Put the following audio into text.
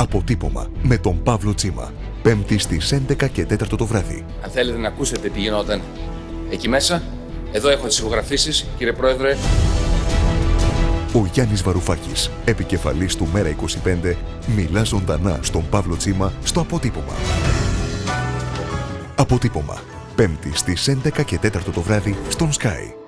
Αποτύπωμα με τον Παύλο Τσίμα. Πέμπτη στις 11 και 4 το βράδυ. Αν θέλετε να ακούσετε τι γινόταν εκεί μέσα, εδώ έχω τις ηχογραφήσεις, κύριε Πρόεδρε. Ο Γιάννης Βαρουφάκης, επικεφαλής του Μέρα 25, μιλά ζωντανά στον Παύλο Τσίμα στο Αποτύπωμα. Αποτύπωμα. Πέμπτη στις 11 και 4 το βράδυ στον Sky.